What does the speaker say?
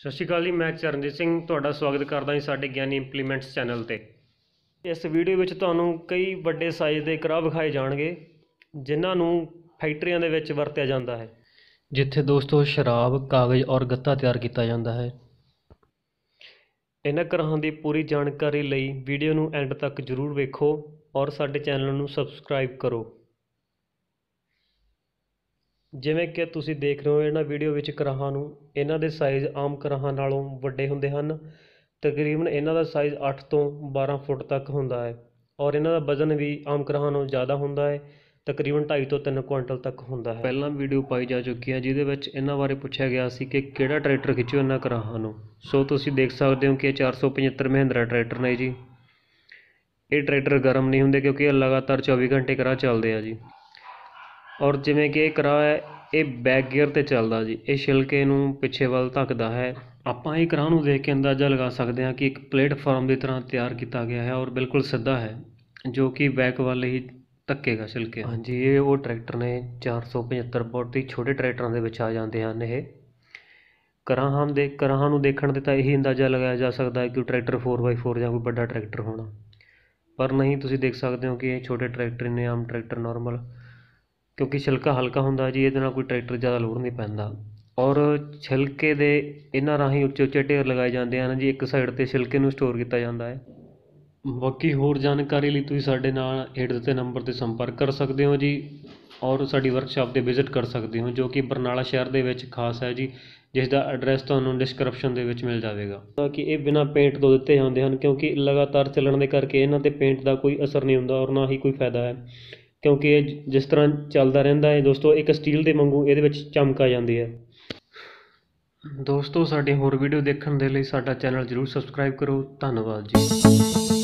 ਸਤਿ ਸ਼੍ਰੀ ਅਕਾਲ ਜੀ ਮੈਂ ਚਰਨਜੀਤ ਸਿੰਘ ਤੁਹਾਡਾ ਸਵਾਗਤ ਕਰਦਾ ਹਾਂ ਸਾਡੇ ਗਿਆਨੀ ਇੰਪਲੀਮੈਂਟਸ ਚੈਨਲ ਤੇ। ਇਸ ਵੀਡੀਓ ਵਿੱਚ ਤੁਹਾਨੂੰ ਕਈ ਵੱਡੇ ਸਾਈਜ਼ ਦੇ ਕਰਾਹ ਵਿਖਾਏ ਜਾਣਗੇ ਜਿਨ੍ਹਾਂ ਨੂੰ ਫੈਕਟਰੀਆਂ ਦੇ ਵਿੱਚ ਵਰਤਿਆ ਜਾਂਦਾ ਹੈ। ਜਿੱਥੇ ਦੋਸਤੋ ਸ਼ਰਾਬ ਕਾਗਜ਼ ਔਰ ਗੱਤਾ ਤਿਆਰ ਕੀਤਾ ਜਾਂਦਾ ਹੈ। ਇਹਨਾਂ ਕਰਾਹਾਂ ਦੀ ਪੂਰੀ ਜਾਣਕਾਰੀ ਲਈ ਵੀਡੀਓ ਨੂੰ ਐਂਡ ਤੱਕ ਜ਼ਰੂਰ ਵੇਖੋ ਔਰ ਸਾਡੇ ਚੈਨਲ ਨੂੰ ਸਬਸਕ੍ਰਾਈਬ ਕਰੋ। ਜਿਵੇਂ ਕਿ ਤੁਸੀਂ ਦੇਖ ਰਹੇ ਹੋ, ਇਹਨਾਂ ਵੀਡੀਓ ਵਿੱਚ ਕਰਾਹਾਂ ਨੂੰ ਇਹਨਾਂ ਦੇ ਸਾਈਜ਼ ਆਮ ਕਰਾਹਾਂ ਨਾਲੋਂ ਵੱਡੇ ਹੁੰਦੇ ਹਨ। ਤਕਰੀਬਨ ਇਹਨਾਂ ਦਾ ਸਾਈਜ਼ 8 ਤੋਂ 12 ਫੁੱਟ ਤੱਕ ਹੁੰਦਾ ਹੈ ਔਰ ਇਹਨਾਂ ਦਾ ਵਜ਼ਨ ਵੀ ਆਮ ਕਰਾਹਾਂ ਨਾਲੋਂ ਜ਼ਿਆਦਾ ਹੁੰਦਾ ਹੈ, ਤਕਰੀਬਨ 2.5 ਤੋਂ 3 ਕੁਇੰਟਲ ਤੱਕ ਹੁੰਦਾ ਹੈ। ਪਹਿਲਾਂ ਵੀਡੀਓ ਪਾਈ ਜਾ ਚੁੱਕੀ ਹੈ, ਜਿਹਦੇ ਵਿੱਚ ਇਹਨਾਂ ਬਾਰੇ ਪੁੱਛਿਆ ਗਿਆ ਸੀ ਕਿ ਕਿਹੜਾ ਟਰੈਕਟਰ ਖਿੱਚੋ ਇਹਨਾਂ ਕਰਾਹਾਂ ਨੂੰ। ਸੋ ਤੁਸੀਂ ਦੇਖ ਸਕਦੇ ਹੋ ਕਿ ਇਹ 475 ਮਹਿੰਦਰਾ ਟਰੈਕਟਰ ਨੇ ਜੀ। ਇਹ ਟਰੈਕਟਰ ਗਰਮ ਨਹੀਂ ਹੁੰਦੇ ਕਿਉਂਕਿ ਇਹ ਲਗਾਤਾਰ 24 ਘੰਟੇ ਕਰਾਹ ਚੱਲਦੇ ਆ ਜੀ। ਔਰ ਜਿਵੇਂ ਕਿ ਇਹ ਕਰਾਹ ਹੈ, ਇਹ ਬੈਕ ਗੇਅਰ ਤੇ ਚੱਲਦਾ ਜੀ। ਇਹ ਛਿਲਕੇ ਨੂੰ ਪਿੱਛੇ ਵੱਲ ਧੱਕਦਾ ਹੈ। ਆਪਾਂ ਇਹ ਕਰਾਹ ਨੂੰ ਦੇਖ ਕੇ ਅੰਦਾਜ਼ਾ ਲਗਾ ਸਕਦੇ ਹਾਂ ਕਿ ਇੱਕ ਪਲੇਟਫਾਰਮ ਦੀ ਤਰ੍ਹਾਂ ਤਿਆਰ ਕੀਤਾ ਗਿਆ ਹੈ ਔਰ ਬਿਲਕੁਲ ਸਿੱਧਾ ਹੈ, ਜੋ ਕਿ ਬੈਕ ਵੱਲ ਹੀ ਧੱਕੇਗਾ ਛਿਲਕੇ ਹਾਂਜੀ, ਇਹ ਉਹ ਟਰੈਕਟਰ ਨੇ 475 ਬਹੁਤ ਦੀ ਛੋਟੇ ਟਰੈਕਟਰਾਂ ਦੇ ਵਿੱਚ ਆ ਜਾਂਦੇ ਹਨ ਇਹ। ਕਰਾਹਾਂ ਦੇ, ਕਰਾਹਾਂ ਨੂੰ ਦੇਖਣ ਤੇ ਤਾਂ ਇਹੀ ਅੰਦਾਜ਼ਾ ਲਗਾਇਆ ਜਾ ਸਕਦਾ ਹੈ ਕਿ ਟਰੈਕਟਰ 4x4 ਜਾਂ ਕੋਈ ਵੱਡਾ ਟਰੈਕਟਰ ਹੋਣਾ। ਪਰ ਨਹੀਂ, ਤੁਸੀਂ ਦੇਖ ਸਕਦੇ ਹੋ ਕਿ ਇਹ ਛੋਟੇ ਟਰੈਕਟਰ ਨੇ ਆਮ ਟਰੈਕਟਰ ਨਾਰਮਲ ਕਿਉਂਕਿ ਛਿਲਕਾ ਹਲਕਾ ਹੁੰਦਾ ਜੀ, ਇਹਦੇ ਨਾਲ ਕੋਈ ਟਰੈਕਟਰ ਜ਼ਿਆਦਾ ਲੋਡ ਨਹੀਂ ਪੈਂਦਾ। ਔਰ ਛਿਲਕੇ ਦੇ ਇਹਨਾਂ ਰਾਹੀਂ ਉੱਚੇ ਉੱਚੇ ਢੇਰ ਲਗਾਏ ਜਾਂਦੇ ਹਨ ਜੀ, ਇੱਕ ਸਾਈਡ ਤੇ ਛਿਲਕੇ ਨੂੰ ਸਟੋਰ ਕੀਤਾ ਜਾਂਦਾ ਹੈ। ਬਾਕੀ ਹੋਰ ਜਾਣਕਾਰੀ ਲਈ ਤੁਸੀਂ ਸਾਡੇ ਨਾਲ ਹੇਠ ਦਿੱਤੇ ਨੰਬਰ ਤੇ ਸੰਪਰਕ ਕਰ ਸਕਦੇ ਹੋ ਜੀ, ਔਰ ਸਾਡੀ ਵਰਕਸ਼ਾਪ ਤੇ ਵਿਜ਼ਿਟ ਕਰ ਸਕਦੇ ਹੋ, ਜੋ ਕਿ ਬਰਨਾਲਾ ਸ਼ਹਿਰ ਦੇ ਵਿੱਚ ਖਾਸ ਹੈ ਜੀ, ਜਿਸ ਦਾ ਐਡਰੈਸ ਤੁਹਾਨੂੰ ਡਿਸਕ੍ਰਿਪਸ਼ਨ ਦੇ ਵਿੱਚ ਮਿਲ ਜਾਵੇਗਾ। ਤਾਂ ਕਿ ਇਹ ਬਿਨਾ ਪੇਂਟ ਤੋਂ ਦਿੱਤੇ ਜਾਂਦੇ ਹਨ, ਕਿਉਂਕਿ ਲਗਾਤਾਰ ਚੱਲਣ ਦੇ ਕਰਕੇ ਇਹਨਾਂ ਤੇ ਪੇਂਟ ਦਾ ਕੋਈ ਅਸਰ ਨਹੀਂ ਹੁੰਦਾ ਔਰ ਨਾ ਹੀ ਕੋਈ ਫਾਇਦਾ ਹੈ। ਕਿਉਂਕਿ ਇਹ ਜਿਸ ਤਰ੍ਹਾਂ ਚੱਲਦਾ ਰਹਿੰਦਾ ਹੈ ਦੋਸਤੋ, ਇੱਕ ਸਟੀਲ ਦੇ ਵਾਂਗੂ ਇਹਦੇ ਵਿੱਚ ਚਮਕ ਆ ਜਾਂਦੀ ਹੈ। ਦੋਸਤੋ, ਸਾਡੇ ਹੋਰ ਵੀਡੀਓ ਦੇਖਣ ਦੇ ਲਈ ਸਾਡਾ ਚੈਨਲ ਜਰੂਰ ਸਬਸਕ੍ਰਾਈਬ ਕਰੋ। ਧੰਨਵਾਦ ਜੀ।